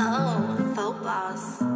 Oh, faux boss.